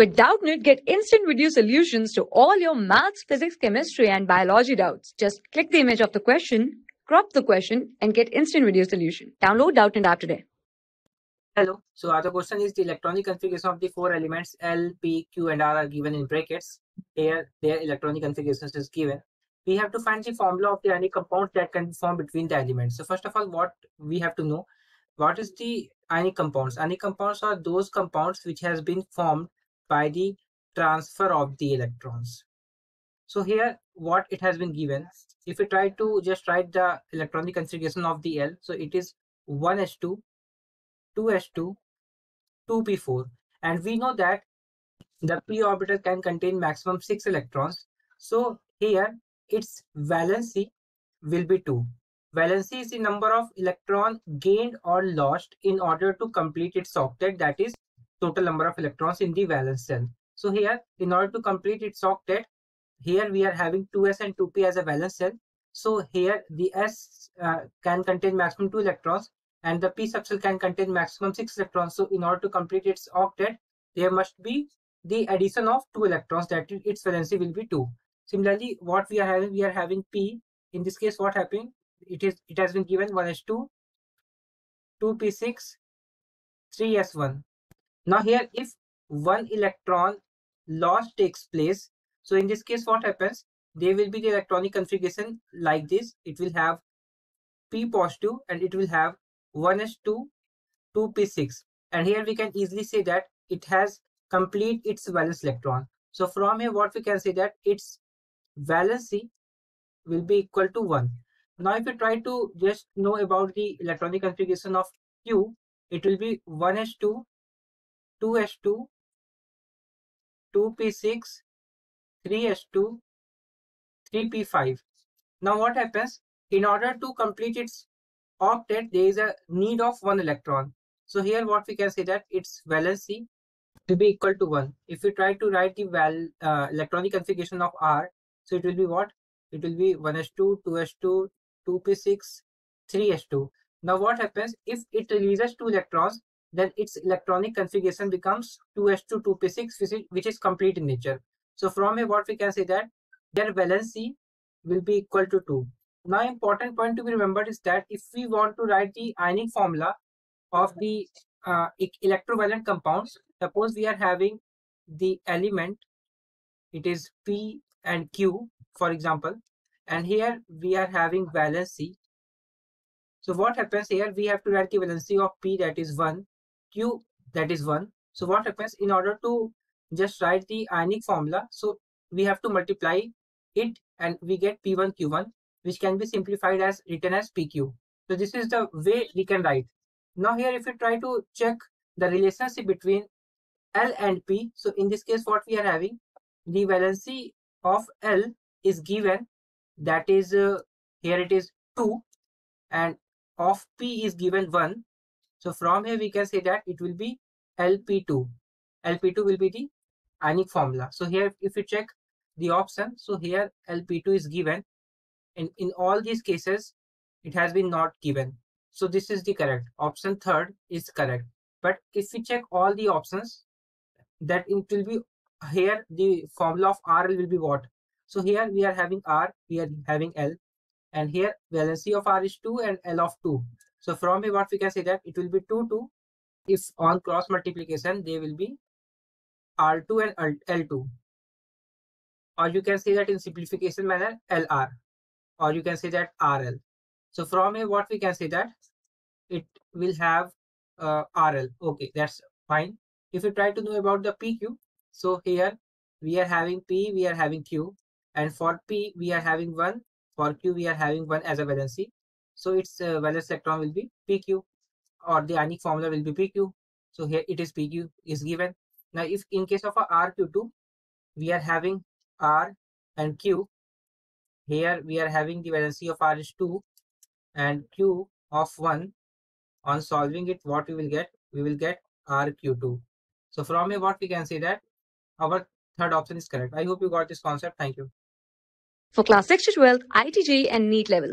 With Doubtnut, get instant video solutions to all your maths, physics, chemistry, and biology doubts. Just click the image of the question, crop the question, and get instant video solution. Download Doubtnut app today. Hello. So other question is the electronic configuration of the four elements L, P, Q, and R are given in brackets. Here, their electronic configurations is given. We have to find the formula of the ionic compounds that can be formed between the elements. So first of all, what we have to know, what is the ionic compounds? Ionic compounds are those compounds which has been formed by the transfer of the electrons. So here what it has been given, if we try to just write the electronic configuration of the L, so it is 1s2, 2s2, 2p4 and we know that the p orbital can contain maximum 6 electrons. So here its valency will be 2. Valency is the number of electron gained or lost in order to complete its octet that is total number of electrons in the valence shell. So here, in order to complete its octet, here we are having 2s and 2p as a valence shell. So here the s uh, can contain maximum 2 electrons and the p subshell can contain maximum 6 electrons. So in order to complete its octet, there must be the addition of 2 electrons that its valency will be 2. Similarly, what we are having, we are having p. In this case, what happened? It is it has been given 1s2, 2p6, 3s1. Now here, if one electron loss takes place, so in this case, what happens? There will be the electronic configuration like this. It will have P positive and it will have 1s2, 2p6. And here we can easily say that it has complete its valence electron. So from here, what we can say that its valency will be equal to 1. Now, if you try to just know about the electronic configuration of Q, it will be 1s2, 2s2, 2p6, 3s2, 3p5. Now what happens? In order to complete its octet, there is a need of one electron. So here what we can say that its valency to be equal to 1. If we try to write the val uh, electronic configuration of R, so it will be what? It will be 1s2, 2s2, 2p6, 3s2. Now what happens if it releases two electrons? Then its electronic configuration becomes 2s2 2p6 which is complete in nature. So from here what we can say that their valency will be equal to 2 now important point to be remembered is that if we want to write the ionic formula of the uh, electrovalent compounds suppose we are having the element it is p and q for example and here we are having valency. So what happens here? We have to write the valency of p that is 1 q that is 1 so what happens in order to just write the ionic formula so we have to multiply it and we get p1 q1 which can be simplified as written as pq so this is the way we can write. Now here if we try to check the relationship between l and p so in this case what we are having the valency of l is given that is uh, here it is 2 and of p is given 1 so from here we can say that it will be LP2. LP2 will be the ionic formula. So here if you check the option, so here LP2 is given. And in all these cases, it has been not given. So this is the correct. Option third is correct. But if we check all the options, that it will be here the formula of RL will be what? So here we are having R, we are having L, and here valency of R is 2 and L of 2. So from here, what we can say that it will be 2, 2. If on cross multiplication, they will be R2 and L2. Or you can say that in simplification manner, LR. Or you can say that RL. So from here, what we can say that it will have uh, RL. Okay, that's fine. If you try to know about the PQ, so here we are having P, we are having Q. And for P, we are having 1. For Q, we are having 1 as a valency. So its uh, valence electron will be PQ or the ionic formula will be PQ. So here it is PQ is given. Now if in case of a RQ2, we are having R and Q. Here we are having the valency of R is 2 and Q of 1. On solving it, what we will get? We will get RQ2. So from here, what we can say that our third option is correct. I hope you got this concept. Thank you. For class 6 to 12, IIT JEE and NEET level.